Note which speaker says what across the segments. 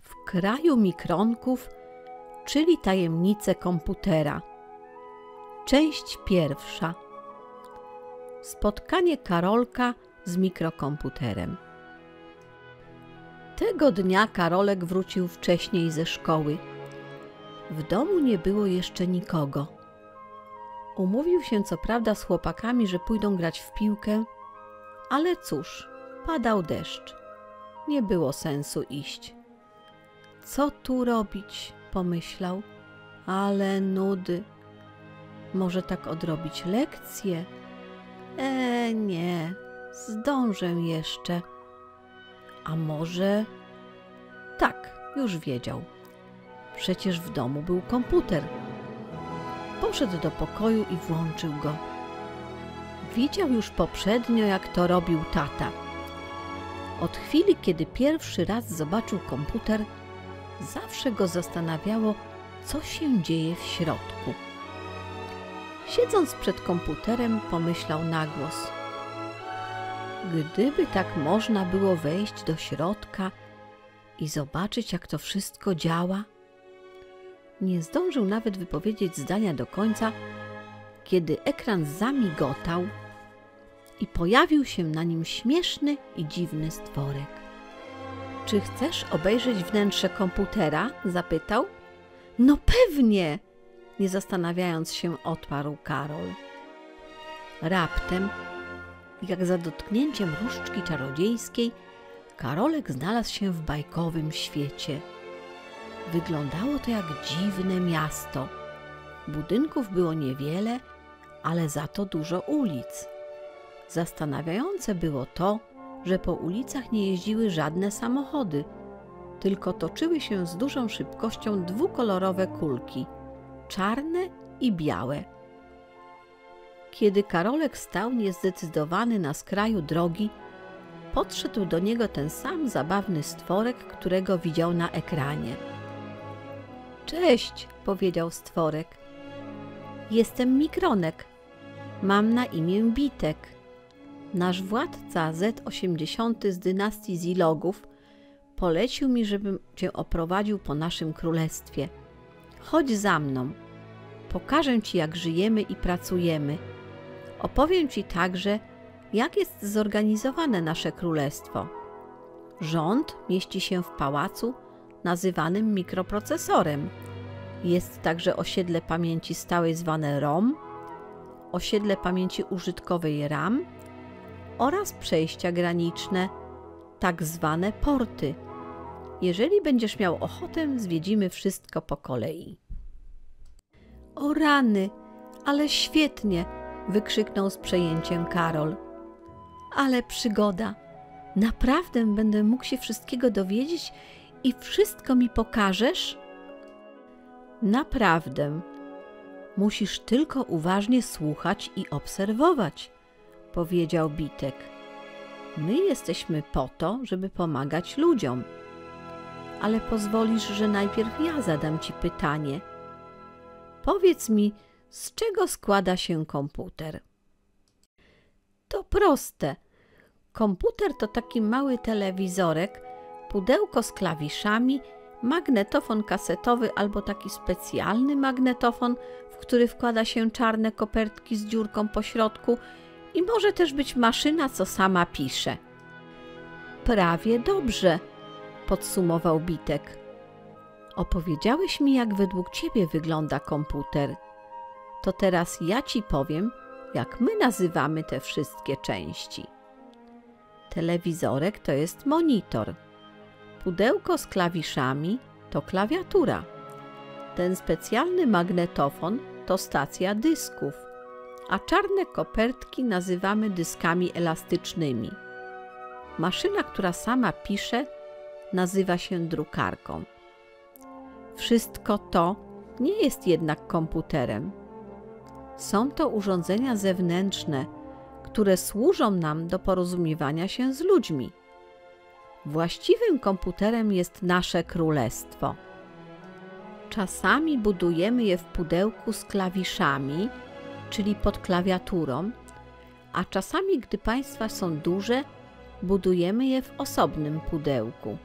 Speaker 1: W kraju mikronków, czyli tajemnice komputera. Część pierwsza. Spotkanie Karolka z mikrokomputerem. Tego dnia Karolek wrócił wcześniej ze szkoły. W domu nie było jeszcze nikogo. Umówił się co prawda z chłopakami, że pójdą grać w piłkę, ale cóż, padał deszcz. Nie było sensu iść. Co tu robić? pomyślał. Ale nudy. Może tak odrobić lekcję? E, nie, zdążę jeszcze. A może. Tak, już wiedział. Przecież w domu był komputer. Poszedł do pokoju i włączył go. Widział już poprzednio, jak to robił tata. Od chwili, kiedy pierwszy raz zobaczył komputer, zawsze go zastanawiało, co się dzieje w środku. Siedząc przed komputerem, pomyślał na głos. Gdyby tak można było wejść do środka i zobaczyć, jak to wszystko działa. Nie zdążył nawet wypowiedzieć zdania do końca, kiedy ekran zamigotał i pojawił się na nim śmieszny i dziwny stworek. Czy chcesz obejrzeć wnętrze komputera? zapytał. No pewnie! Nie zastanawiając się, odparł Karol. Raptem, jak za dotknięciem różdżki czarodziejskiej, Karolek znalazł się w bajkowym świecie. Wyglądało to jak dziwne miasto. Budynków było niewiele, ale za to dużo ulic. Zastanawiające było to, że po ulicach nie jeździły żadne samochody, tylko toczyły się z dużą szybkością dwukolorowe kulki czarne i białe. Kiedy Karolek stał niezdecydowany na skraju drogi, podszedł do niego ten sam zabawny stworek, którego widział na ekranie. Cześć, powiedział stworek. Jestem Mikronek. Mam na imię Bitek. Nasz władca Z80 z dynastii Zilogów polecił mi, żebym cię oprowadził po naszym królestwie. Chodź za mną. Pokażę ci, jak żyjemy i pracujemy. Opowiem ci także, jak jest zorganizowane nasze królestwo. Rząd mieści się w pałacu nazywanym mikroprocesorem. Jest także osiedle pamięci stałej zwane ROM, osiedle pamięci użytkowej RAM oraz przejścia graniczne, tak zwane porty. Jeżeli będziesz miał ochotę, zwiedzimy wszystko po kolei. O rany, ale świetnie! wykrzyknął z przejęciem Karol. Ale przygoda! Naprawdę będę mógł się wszystkiego dowiedzieć i wszystko mi pokażesz? Naprawdę. Musisz tylko uważnie słuchać i obserwować, powiedział Bitek. My jesteśmy po to, żeby pomagać ludziom. Ale pozwolisz, że najpierw ja zadam ci pytanie. Powiedz mi, z czego składa się komputer? To proste. Komputer to taki mały telewizorek, pudełko z klawiszami, magnetofon kasetowy albo taki specjalny magnetofon, w który wkłada się czarne kopertki z dziurką po środku i może też być maszyna, co sama pisze. Prawie dobrze, podsumował Bitek. Opowiedziałeś mi, jak według ciebie wygląda komputer. To teraz ja ci powiem, jak my nazywamy te wszystkie części. Telewizorek to jest monitor. Pudełko z klawiszami to klawiatura. Ten specjalny magnetofon to stacja dysków, a czarne kopertki nazywamy dyskami elastycznymi. Maszyna, która sama pisze, nazywa się drukarką. Wszystko to nie jest jednak komputerem. Są to urządzenia zewnętrzne, które służą nam do porozumiewania się z ludźmi. Właściwym komputerem jest nasze królestwo. Czasami budujemy je w pudełku z klawiszami, czyli pod klawiaturą, a czasami, gdy państwa są duże, budujemy je w osobnym pudełku.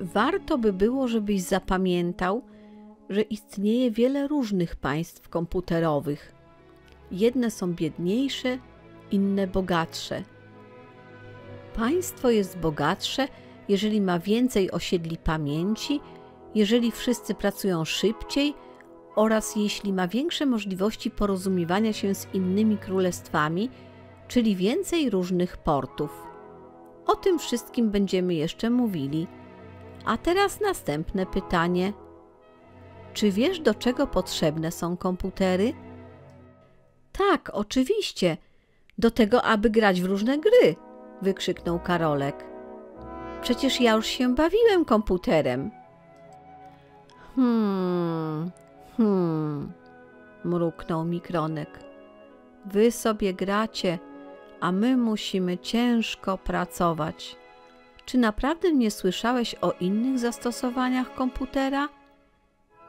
Speaker 1: Warto by było, żebyś zapamiętał, że istnieje wiele różnych państw komputerowych. Jedne są biedniejsze, inne bogatsze. Państwo jest bogatsze, jeżeli ma więcej osiedli pamięci, jeżeli wszyscy pracują szybciej oraz jeśli ma większe możliwości porozumiewania się z innymi królestwami, czyli więcej różnych portów. O tym wszystkim będziemy jeszcze mówili. A teraz następne pytanie. Czy wiesz, do czego potrzebne są komputery? Tak, oczywiście. Do tego, aby grać w różne gry, wykrzyknął Karolek. Przecież ja już się bawiłem komputerem. Hmm, hmm, mruknął Mikronek. Wy sobie gracie, a my musimy ciężko pracować. Czy naprawdę nie słyszałeś o innych zastosowaniach komputera?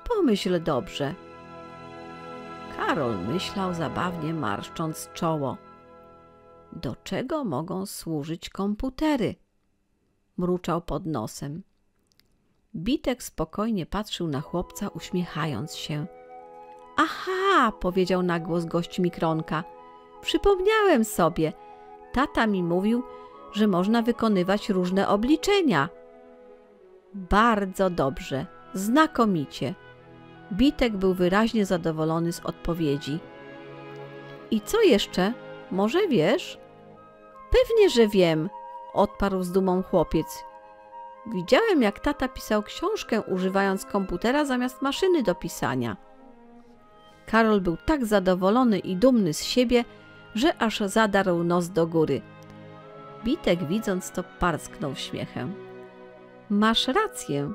Speaker 1: Pomyśl dobrze. Karol myślał zabawnie, marszcząc czoło. Do czego mogą służyć komputery? Mruczał pod nosem. Bitek spokojnie patrzył na chłopca, uśmiechając się. Aha, powiedział na głos gość Mikronka. Przypomniałem sobie. Tata mi mówił, że można wykonywać różne obliczenia. Bardzo dobrze, znakomicie. Bitek był wyraźnie zadowolony z odpowiedzi. I co jeszcze? Może wiesz? Pewnie, że wiem, odparł z dumą chłopiec. Widziałem, jak tata pisał książkę używając komputera zamiast maszyny do pisania. Karol był tak zadowolony i dumny z siebie, że aż zadarł nos do góry. Bitek widząc to parsknął śmiechem. Masz rację.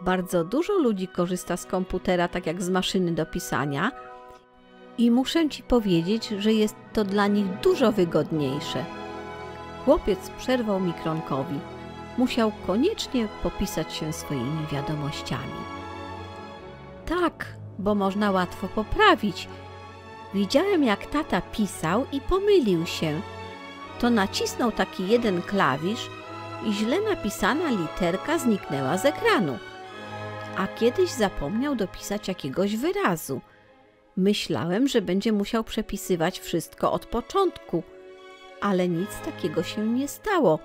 Speaker 1: Bardzo dużo ludzi korzysta z komputera tak jak z maszyny do pisania i muszę ci powiedzieć, że jest to dla nich dużo wygodniejsze. Chłopiec przerwał Mikronkowi. Musiał koniecznie popisać się swoimi wiadomościami. Tak, bo można łatwo poprawić. Widziałem, jak tata pisał i pomylił się. To nacisnął taki jeden klawisz i źle napisana literka zniknęła z ekranu. A kiedyś zapomniał dopisać jakiegoś wyrazu. Myślałem, że będzie musiał przepisywać wszystko od początku, ale nic takiego się nie stało.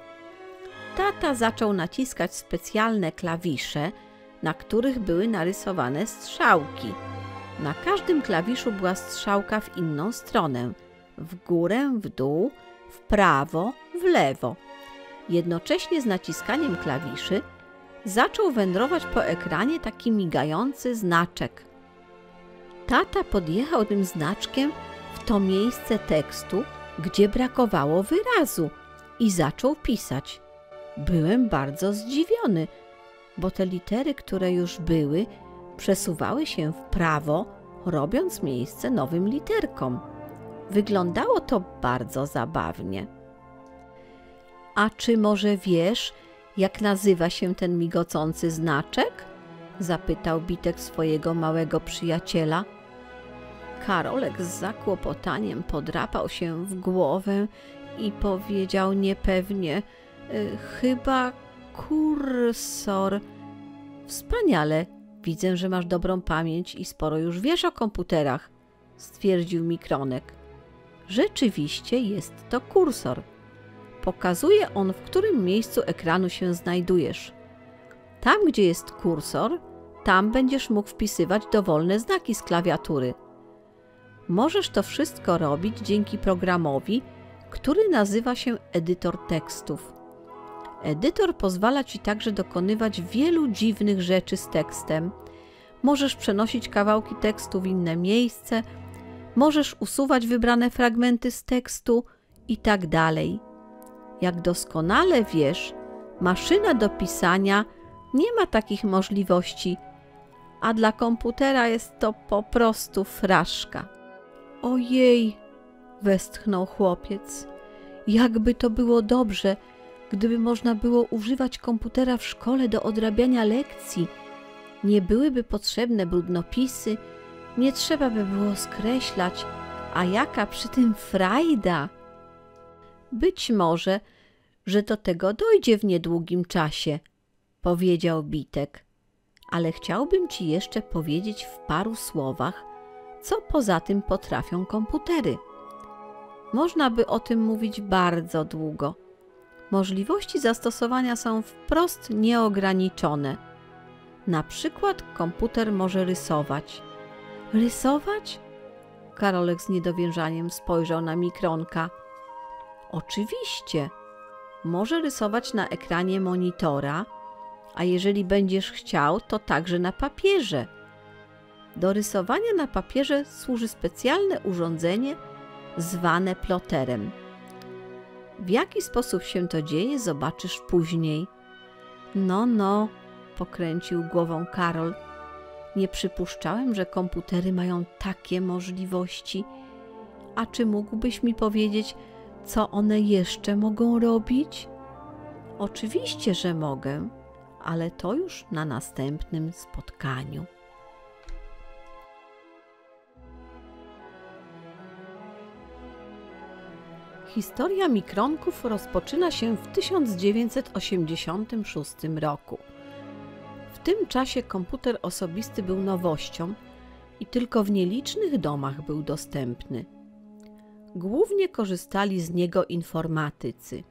Speaker 1: Tata zaczął naciskać specjalne klawisze, na których były narysowane strzałki. Na każdym klawiszu była strzałka w inną stronę w górę, w dół, w prawo, w lewo. Jednocześnie z naciskaniem klawiszy zaczął wędrować po ekranie taki migający znaczek. Tata podjechał tym znaczkiem w to miejsce tekstu, gdzie brakowało wyrazu i zaczął pisać. Byłem bardzo zdziwiony, bo te litery, które już były, przesuwały się w prawo, robiąc miejsce nowym literkom. Wyglądało to bardzo zabawnie. A czy może wiesz, jak nazywa się ten migocący znaczek? zapytał Bitek swojego małego przyjaciela. Karolek z zakłopotaniem podrapał się w głowę i powiedział niepewnie: y, Chyba kursor. Wspaniale. Widzę, że masz dobrą pamięć i sporo już wiesz o komputerach, stwierdził Mikronek. Rzeczywiście jest to kursor. Pokazuje on, w którym miejscu ekranu się znajdujesz. Tam, gdzie jest kursor, tam będziesz mógł wpisywać dowolne znaki z klawiatury. Możesz to wszystko robić dzięki programowi, który nazywa się edytor tekstów. Edytor pozwala Ci także dokonywać wielu dziwnych rzeczy z tekstem. Możesz przenosić kawałki tekstu w inne miejsce, możesz usuwać wybrane fragmenty z tekstu i tak dalej. Jak doskonale wiesz, maszyna do pisania nie ma takich możliwości, a dla komputera jest to po prostu fraszka. Ojej, westchnął chłopiec. Jakby to było dobrze, gdyby można było używać komputera w szkole do odrabiania lekcji, Nie byłyby potrzebne brudnopisy, nie trzeba by było skreślać, a jaka przy tym frajda! Być może, że do tego dojdzie w niedługim czasie, powiedział Bitek, ale chciałbym ci jeszcze powiedzieć w paru słowach, co poza tym potrafią komputery. Można by o tym mówić bardzo długo. Możliwości zastosowania są wprost nieograniczone. Na przykład komputer może rysować. Rysować? Karolek z niedowierzaniem spojrzał na Mikronka. Oczywiście. Może rysować na ekranie monitora, a jeżeli będziesz chciał, to także na papierze. Do rysowania na papierze służy specjalne urządzenie zwane ploterem. W jaki sposób się to dzieje, zobaczysz później. No, no, pokręcił głową Karol. Nie przypuszczałem, że komputery mają takie możliwości. A czy mógłbyś mi powiedzieć, co one jeszcze mogą robić? Oczywiście, że mogę, ale to już na następnym spotkaniu. Historia mikronków rozpoczyna się w 1986 roku. W tym czasie komputer osobisty był nowością i tylko w nielicznych domach był dostępny. Głównie korzystali z niego informatycy.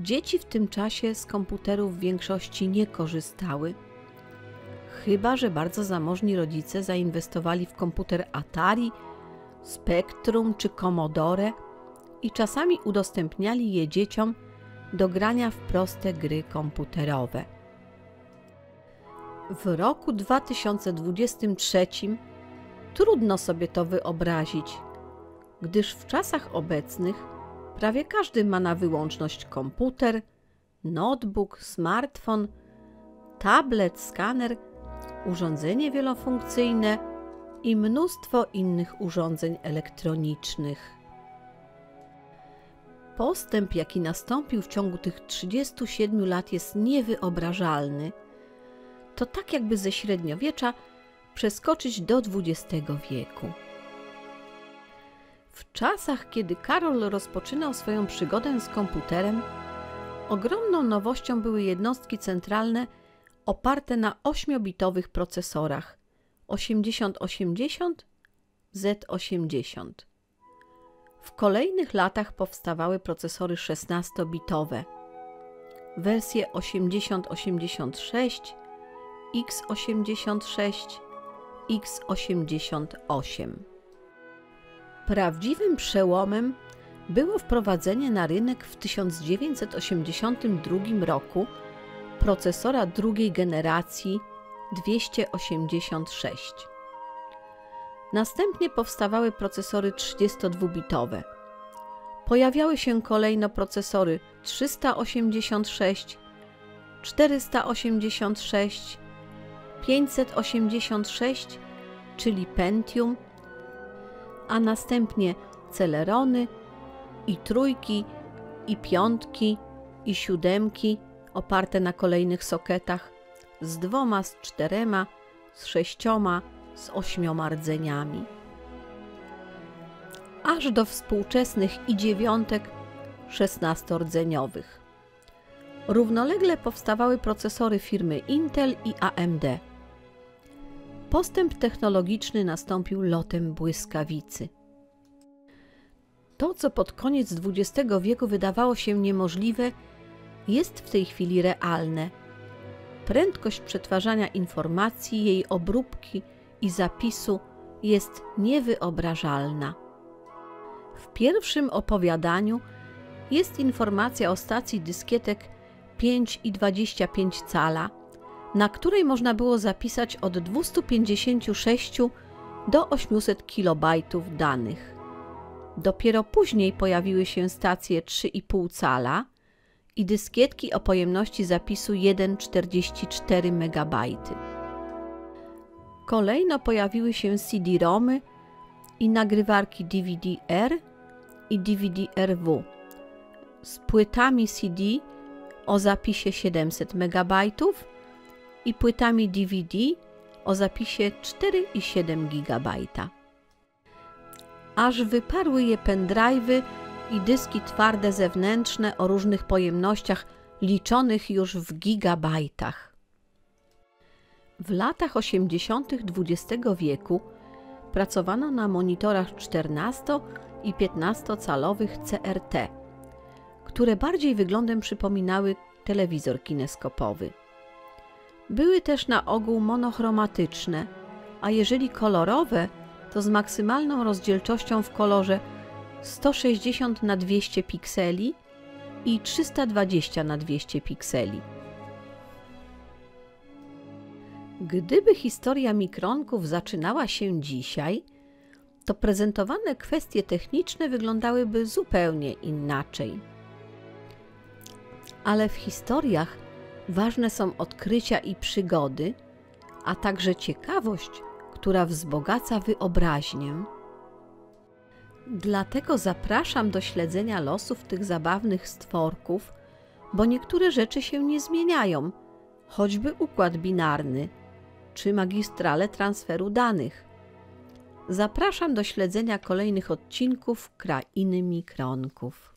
Speaker 1: Dzieci w tym czasie z komputerów w większości nie korzystały, chyba że bardzo zamożni rodzice zainwestowali w komputer Atari, Spectrum czy Commodore i czasami udostępniali je dzieciom do grania w proste gry komputerowe. W roku 2023 trudno sobie to wyobrazić, gdyż w czasach obecnych prawie każdy ma na wyłączność komputer, notebook, smartfon, tablet, skaner, urządzenie wielofunkcyjne i mnóstwo innych urządzeń elektronicznych. Postęp, jaki nastąpił w ciągu tych 37 lat, jest niewyobrażalny. To tak, jakby ze średniowiecza przeskoczyć do XX wieku. W czasach, kiedy Karol rozpoczynał swoją przygodę z komputerem, ogromną nowością były jednostki centralne oparte na 8-bitowych procesorach 8080 Z80. W kolejnych latach powstawały procesory 16-bitowe. Wersje 8086, x86, x88. Prawdziwym przełomem było wprowadzenie na rynek w 1982 roku procesora drugiej generacji 286. Następnie powstawały procesory 32-bitowe. Pojawiały się kolejno procesory 386, 486, 586, czyli Pentium, a następnie Celerony i trójki, i piątki, i siódemki oparte na kolejnych soketach z dwoma, z czterema, z sześcioma, z ośmioma rdzeniami. Aż do współczesnych i dziewiątek szesnastorrdzeniowych. Równolegle powstawały procesory firmy Intel i AMD. Postęp technologiczny nastąpił lotem błyskawicy. To, co pod koniec XX wieku wydawało się niemożliwe, jest w tej chwili realne. Prędkość przetwarzania informacji, jej obróbki i zapisu jest niewyobrażalna. W pierwszym opowiadaniu jest informacja o stacji dyskietek 5,25 cala, na której można było zapisać od 256 do 800 KB danych. Dopiero później pojawiły się stacje 3,5 cala i dyskietki o pojemności zapisu 1,44 MB. Kolejno pojawiły się CD-ROMy i nagrywarki DVD-R i DVD-RW z płytami CD o zapisie 700 MB i płytami DVD o zapisie 4,7 GB. Aż wyparły je pendrive'y i dyski twarde zewnętrzne o różnych pojemnościach liczonych już w gigabajtach. W latach 80. XX wieku pracowano na monitorach 14 i 15-calowych CRT, które bardziej wyglądem przypominały telewizor kineskopowy. Były też na ogół monochromatyczne, a jeżeli kolorowe, to z maksymalną rozdzielczością w kolorze 160 na 200 pikseli i 320 na 200 pikseli. Gdyby historia mikronków zaczynała się dzisiaj, to prezentowane kwestie techniczne wyglądałyby zupełnie inaczej. Ale w historiach ważne są odkrycia i przygody, a także ciekawość, która wzbogaca wyobraźnię. Dlatego zapraszam do śledzenia losów tych zabawnych stworków, bo niektóre rzeczy się nie zmieniają, choćby układ binarny czy magistrale transferu danych. Zapraszam do śledzenia kolejnych odcinków Krainy Mikronków.